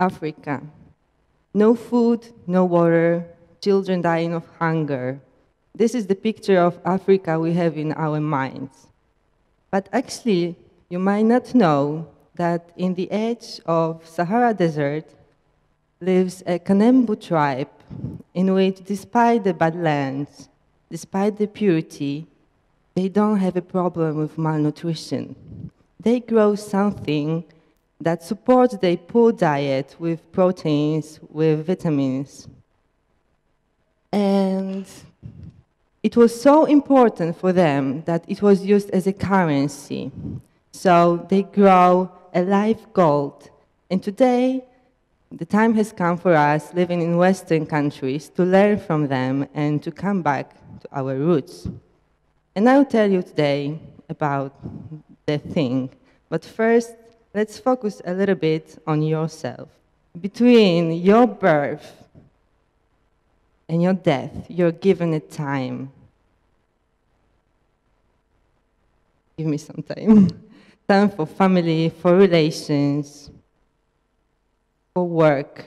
Africa. No food, no water, children dying of hunger. This is the picture of Africa we have in our minds. But actually, you might not know that in the edge of Sahara Desert lives a Kanembu tribe in which, despite the bad lands, despite the purity, they don't have a problem with malnutrition. They grow something that supports their poor diet with proteins, with vitamins. And it was so important for them that it was used as a currency. So they grow a live gold. And today, the time has come for us living in Western countries to learn from them and to come back to our roots. And I'll tell you today about the thing. But first, let's focus a little bit on yourself. Between your birth and your death, you're given a time. Give me some time. time for family, for relations, for work,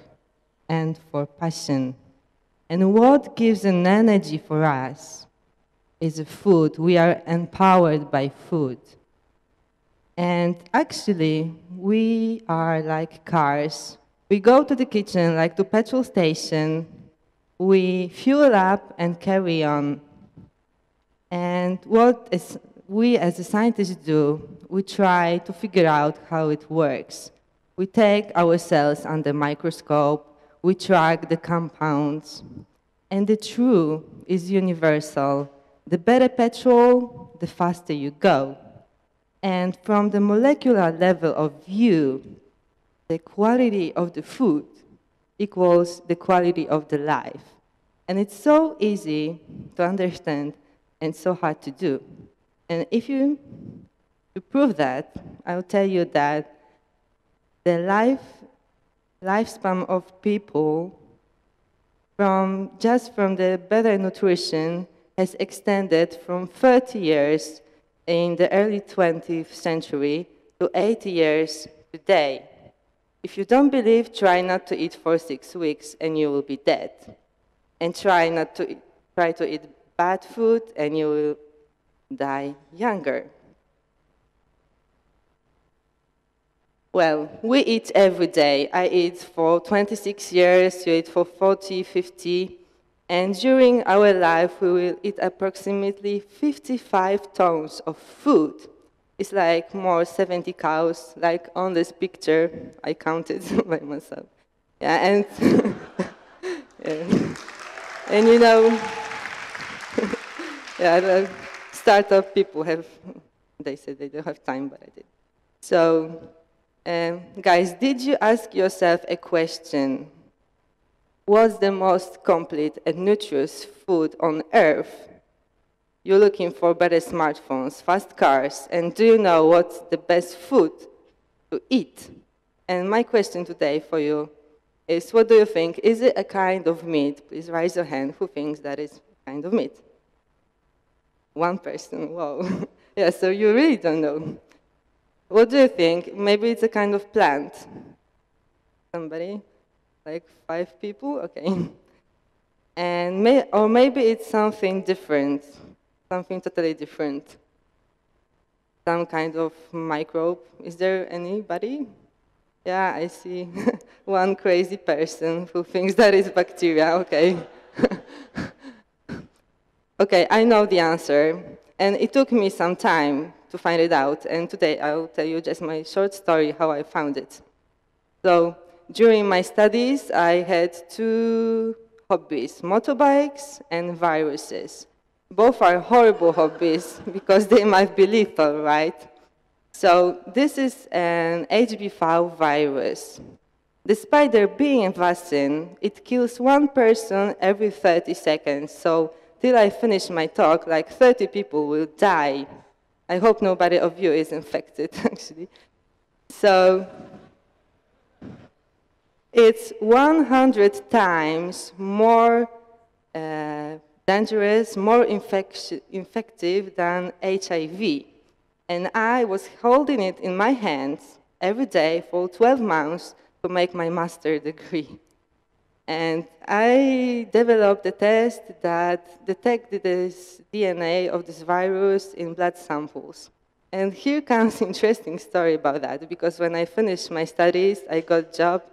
and for passion. And what gives an energy for us is food. We are empowered by food. And actually, we are like cars. We go to the kitchen, like to petrol station, we fuel up and carry on. And what is, we as a scientists do, we try to figure out how it works. We take our cells under microscope, we track the compounds, and the truth is universal. The better petrol, the faster you go. And from the molecular level of view, the quality of the food equals the quality of the life. And it's so easy to understand and so hard to do. And if you, to prove that, I'll tell you that the life, lifespan of people from just from the better nutrition has extended from 30 years in the early 20th century to 80 years today. If you don't believe, try not to eat for six weeks and you will be dead. And try not to try to eat bad food and you will die younger. Well, we eat every day. I eat for 26 years, you eat for 40, 50, and during our life, we will eat approximately 55 tons of food. It's like more 70 cows, like on this picture, I counted by myself. Yeah, and, yeah. and you know, yeah, the startup people have, they said they don't have time, but I did. So um, guys, did you ask yourself a question? What's the most complete and nutritious food on earth? You're looking for better smartphones, fast cars, and do you know what's the best food to eat? And my question today for you is what do you think? Is it a kind of meat? Please raise your hand who thinks that is a kind of meat. One person, wow. yeah, so you really don't know. What do you think? Maybe it's a kind of plant. Somebody? Like five people? Okay. And may, or maybe it's something different, something totally different. Some kind of microbe. Is there anybody? Yeah, I see one crazy person who thinks that is bacteria. Okay. okay, I know the answer. And it took me some time to find it out. And today I'll tell you just my short story how I found it. So during my studies, I had two hobbies, motorbikes and viruses. Both are horrible hobbies because they might be lethal, right? So this is an HBV virus. Despite there being a vaccine, it kills one person every 30 seconds. So till I finish my talk, like 30 people will die I hope nobody of you is infected, actually. So it's 100 times more uh, dangerous, more infective than HIV. And I was holding it in my hands every day for 12 months to make my master degree. And I developed a test that detected this DNA of this virus in blood samples. And here comes interesting story about that, because when I finished my studies, I got a job,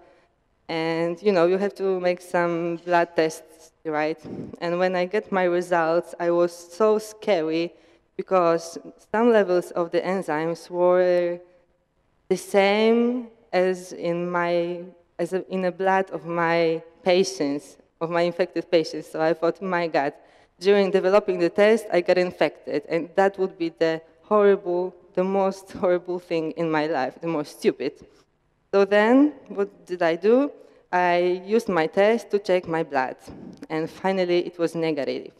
and you know, you have to make some blood tests, right? And when I get my results, I was so scary because some levels of the enzymes were the same as in my as a, in the blood of my patients, of my infected patients. So I thought, my God, during developing the test, I got infected, and that would be the horrible, the most horrible thing in my life, the most stupid. So then, what did I do? I used my test to check my blood, and finally it was negative.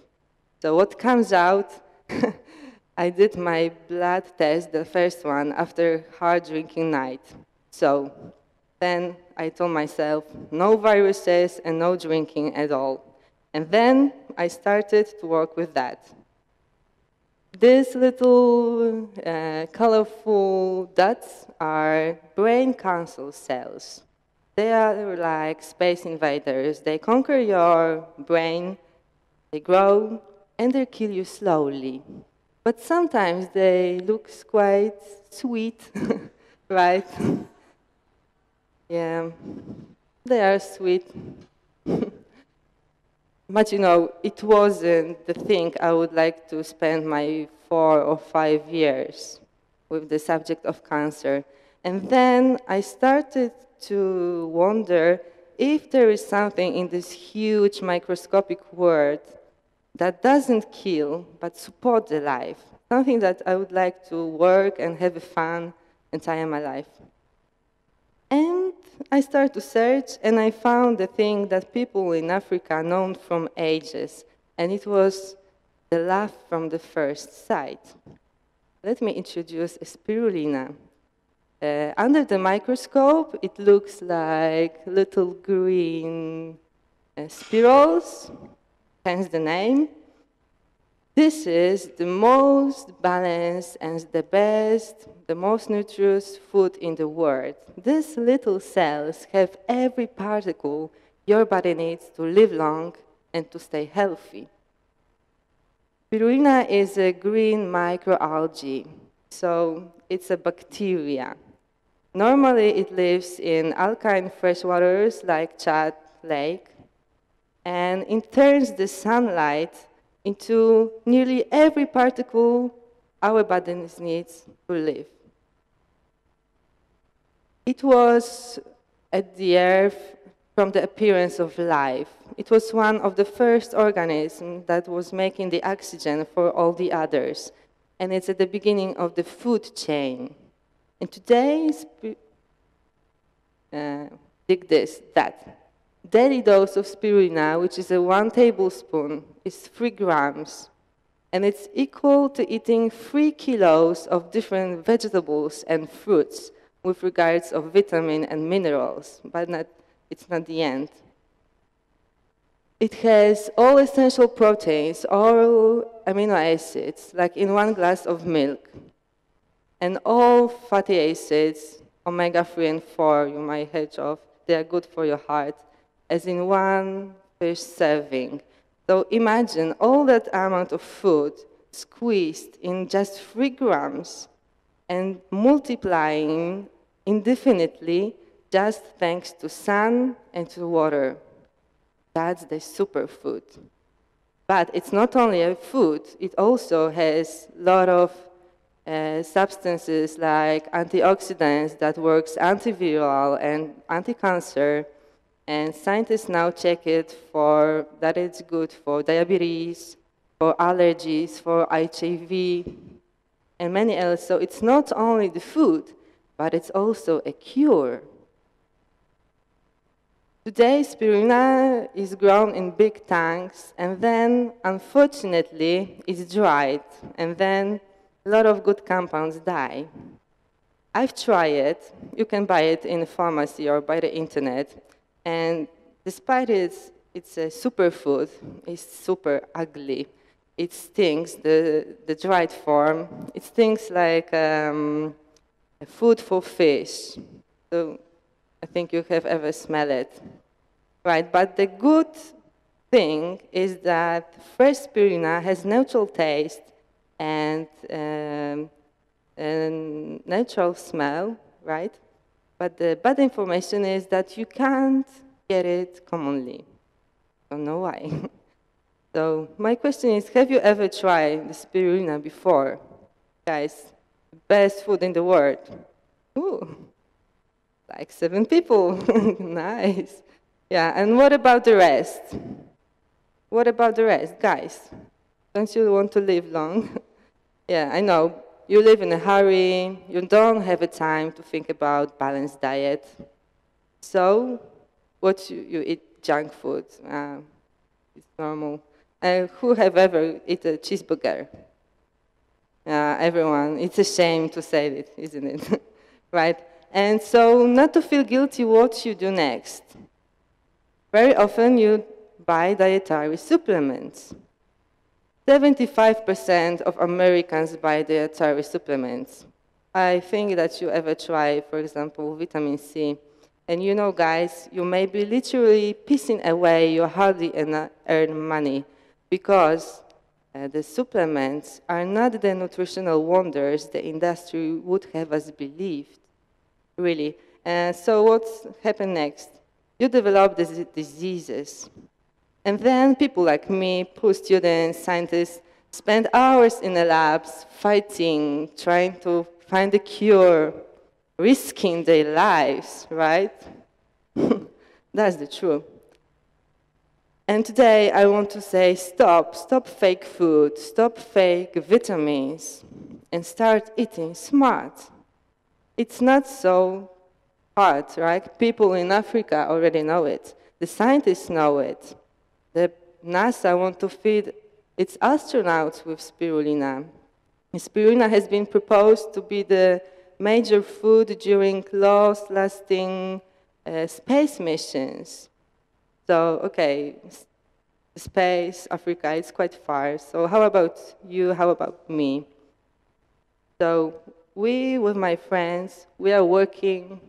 So what comes out, I did my blood test, the first one, after hard drinking night. So then I told myself, no viruses and no drinking at all. And then I started to work with that. These little uh, colorful dots are brain cancer cells. They are like space invaders. They conquer your brain, they grow, and they kill you slowly. But sometimes they look quite sweet, right? Yeah, they are sweet. but you know, it wasn't the thing I would like to spend my four or five years with the subject of cancer. And then I started to wonder if there is something in this huge microscopic world that doesn't kill but support the life, something that I would like to work and have fun entire my life. And I started to search and I found the thing that people in Africa known from ages, and it was the love from the first sight. Let me introduce spirulina. Uh, under the microscope, it looks like little green uh, spirals, hence the name. This is the most balanced and the best, the most nutritious food in the world. These little cells have every particle your body needs to live long and to stay healthy. Spirulina is a green microalgae, so it's a bacteria. Normally it lives in alkaline freshwaters like Chad Lake, and it turns the sunlight into nearly every particle our bodies needs to live. It was at the earth from the appearance of life. It was one of the first organisms that was making the oxygen for all the others. And it's at the beginning of the food chain. And today, uh, dig this, that daily dose of spirulina, which is a one tablespoon, is three grams. And it's equal to eating three kilos of different vegetables and fruits with regards of vitamin and minerals, but not, it's not the end. It has all essential proteins, all amino acids, like in one glass of milk, and all fatty acids, omega-3 and 4, you might hedge off, they are good for your heart, as in one fish serving. So imagine all that amount of food squeezed in just three grams and multiplying indefinitely just thanks to sun and to water. That's the superfood. But it's not only a food, it also has a lot of uh, substances like antioxidants that works antiviral and anti-cancer, and scientists now check it for that it's good for diabetes, for allergies, for HIV, and many else. So it's not only the food, but it's also a cure. Today, spirulina is grown in big tanks, and then, unfortunately, it's dried, and then a lot of good compounds die. I've tried it. You can buy it in a pharmacy or by the internet. And despite it, it's a superfood, it's super ugly. It stinks, the, the dried form. It stinks like um, food for fish. So I think you have ever smelled it. Right, but the good thing is that fresh spirulina has natural taste and, um, and natural smell, right? But the bad information is that you can't get it commonly. Don't know why. so my question is, have you ever tried the spirulina before? Guys, best food in the world. Ooh, like seven people. nice. Yeah, and what about the rest? What about the rest? Guys, don't you want to live long? yeah, I know. You live in a hurry. You don't have a time to think about balanced diet. So, what you, you eat junk food. Uh, it's normal. And who have ever eaten a cheeseburger? Uh, everyone. It's a shame to say it, isn't it? right? And so, not to feel guilty, what you do next? Very often, you buy dietary supplements. 75% of Americans buy dietary supplements. I think that you ever try, for example, vitamin C. And you know, guys, you may be literally pissing away your hardly earned money because uh, the supplements are not the nutritional wonders the industry would have us believe, really. And so what's happened next? You develop diseases. And then people like me, poor students, scientists, spend hours in the labs fighting, trying to find a cure, risking their lives, right? That's the truth. And today I want to say stop, stop fake food, stop fake vitamins, and start eating smart. It's not so hard, right? People in Africa already know it. The scientists know it. The NASA want to feed its astronauts with spirulina. Spirulina has been proposed to be the major food during long-lasting uh, space missions. So, okay, space, Africa, it's quite far. So how about you, how about me? So we, with my friends, we are working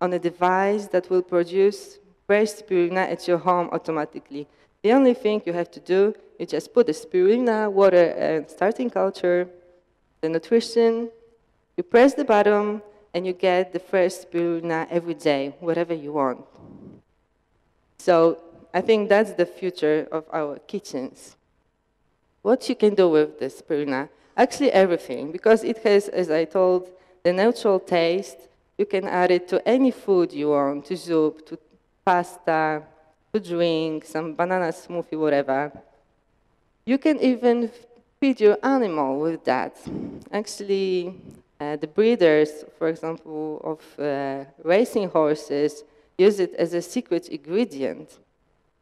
on a device that will produce fresh spirulina at your home automatically. The only thing you have to do is just put the spirulina, water, and starting culture, the nutrition, you press the button, and you get the fresh spirulina every day, whatever you want. So I think that's the future of our kitchens. What you can do with the spirulina? Actually everything, because it has, as I told, the natural taste. You can add it to any food you want, to soup, to pasta, to drink, some banana smoothie, whatever. You can even feed your animal with that. Actually, uh, the breeders, for example, of uh, racing horses, use it as a secret ingredient.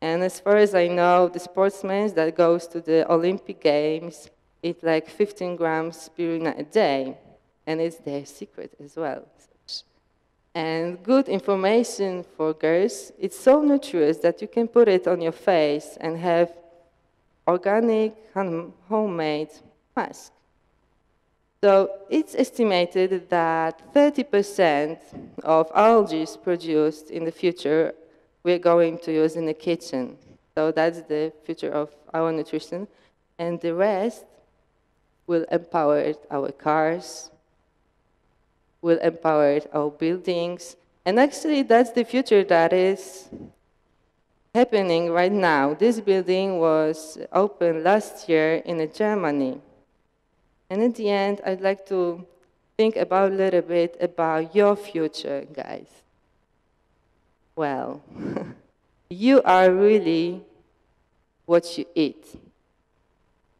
And as far as I know, the sportsmen that goes to the Olympic Games eat like 15 grams spirulina a day, and it's their secret as well. And good information for girls, it's so nutritious that you can put it on your face and have organic, homemade mask. So it's estimated that 30% of algae produced in the future we're going to use in the kitchen. So that's the future of our nutrition. And the rest will empower our cars, will empower our buildings. And actually, that's the future that is happening right now. This building was opened last year in Germany. And at the end, I'd like to think about a little bit about your future, guys. Well, you are really what you eat.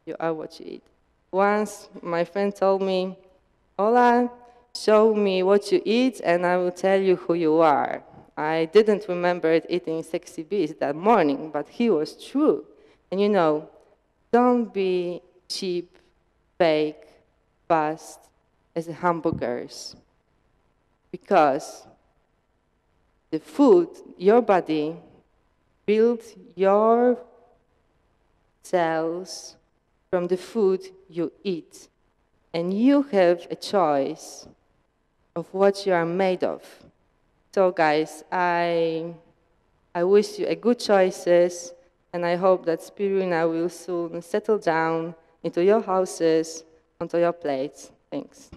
You are what you eat. Once my friend told me, Ola, show me what you eat and I will tell you who you are. I didn't remember eating sexy bees that morning, but he was true. And you know, don't be cheap fake, fast as hamburgers. Because the food, your body, builds your cells from the food you eat. And you have a choice of what you are made of. So, guys, I, I wish you a good choices, and I hope that Spirulina will soon settle down into your houses, onto your plates. Thanks.